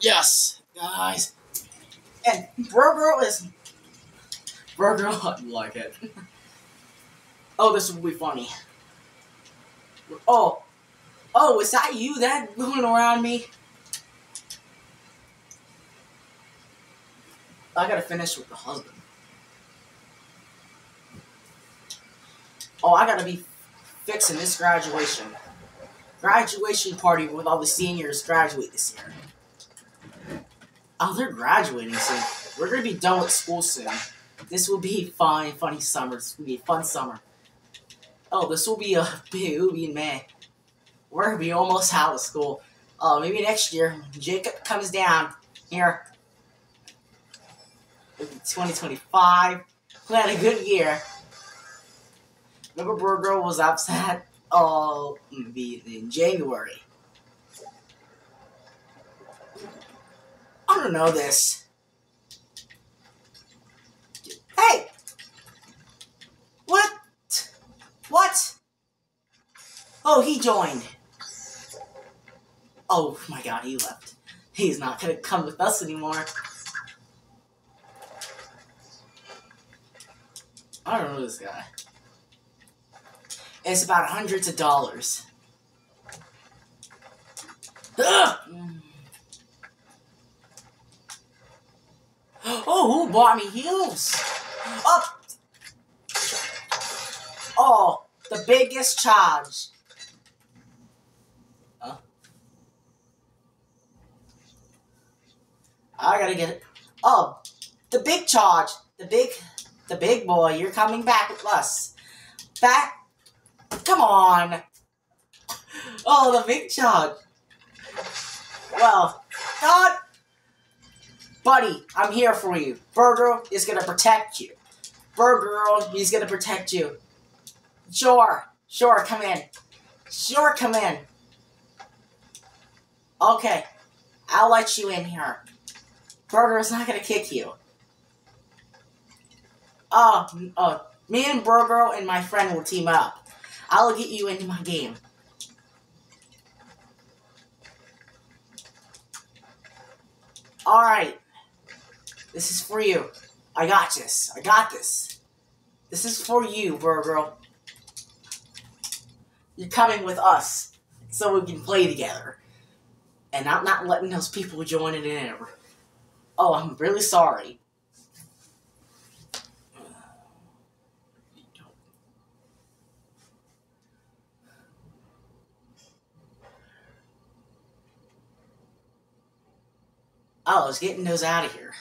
Yes, guys. And Bro Burger is. Burger, I like it. oh, this will be funny. Oh. Oh, is that you that going around me? I gotta finish with the husband. Oh, I gotta be fixing this graduation. Graduation party with all the seniors graduate this year. Oh, they're graduating soon. We're gonna be done with school soon. This will be fun, funny summer. This will be a fun summer. Oh, this will be a big, will be in May. We're gonna be almost out of school. Uh, maybe next year, Jacob comes down here. 2025. We had a good year. Remember, Burger was upset. Oh, maybe in January. I don't know this. Hey! What? What? Oh, he joined. Oh my god, he left. He's not gonna come with us anymore. I don't know this guy. It's about hundreds of dollars. Ugh! Oh, who bought me heels? Oh! Oh, the biggest charge. Huh? I gotta get it. Oh, the big charge. The big, the big boy. You're coming back with us. Back. Come on. Oh, the big charge. Well, God. Buddy, I'm here for you. Burger is gonna protect you. Burger, he's gonna protect you. Sure, sure, come in. Sure, come in. Okay, I'll let you in here. Burger is not gonna kick you. Oh, oh, me and Burger and my friend will team up. I'll get you into my game. Alright. This is for you. I got this. I got this. This is for you, Burger. You're coming with us so we can play together. And I'm not letting those people join it in. Oh, I'm really sorry. Oh, I was getting those out of here.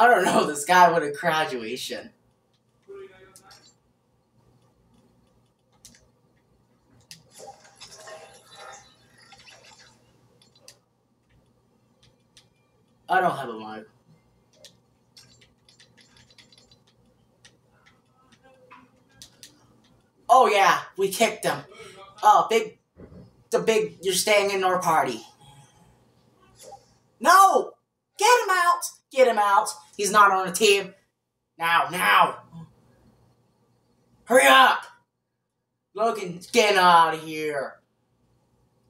I don't know this guy with a graduation. I don't have a mic. Oh yeah, we kicked him. Oh, big, the big, you're staying in our party. No! Get him out! Get him out! He's not on the team. Now, now! Hurry up! Logan, get out of here!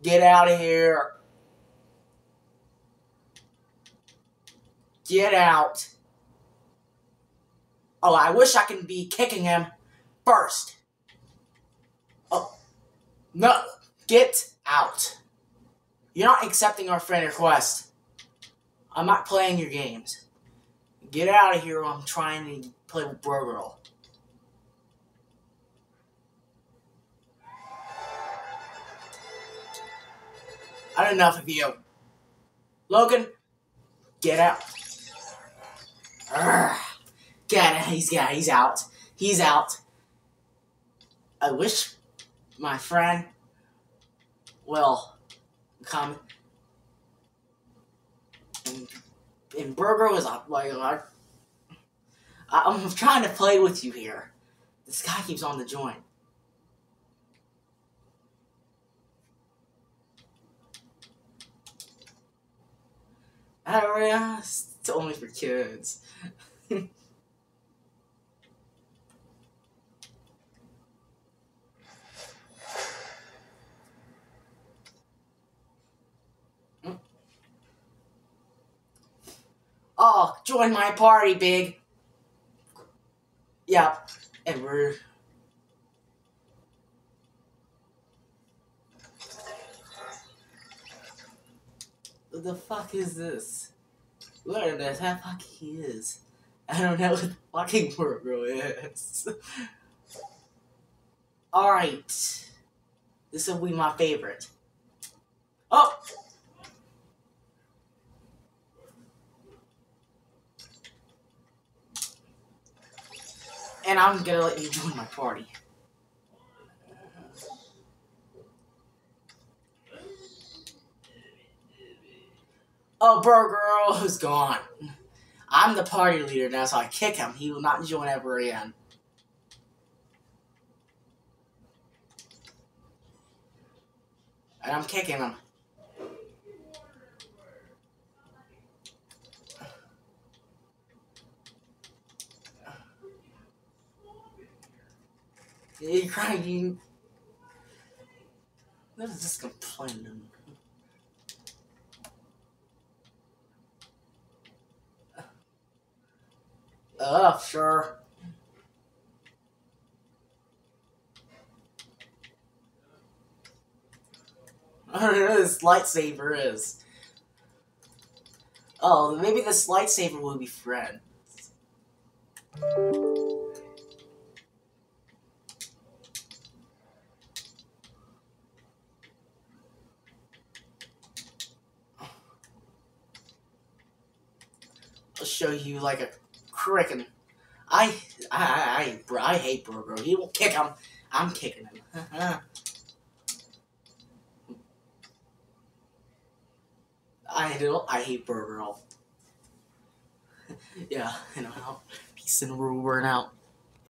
Get out of here! Get out. Oh, I wish I could be kicking him first. Oh, no. Get out. You're not accepting our friend request. I'm not playing your games. Get out of here I'm trying to play with Bro Girl. I don't enough of you. Logan, get out. Urgh. Get out. He's yeah, he's out. He's out. I wish my friend will come and Burger is. Like, like, I'm trying to play with you here. This guy keeps on the joint. I realized it's only for kids. Oh, join my party, Big. Yeah, and we're. What the fuck is this? What the fuck he is? I don't know what fucking Burgo is. Alright. This will be my favorite. Oh! And I'm gonna let you join my party. Oh, bro, girl who's gone. I'm the party leader now, so I kick him. He will not join ever again. And I'm kicking him. He crying. What is this complaining? Oh, sure. I don't know this lightsaber is. Oh, maybe this lightsaber will be Fred. Show you like a cricken. I, I, I, I, I hate Burger. He will kick him. I'm kicking him. I do. I hate Burger. yeah, you know. Peace and we're out.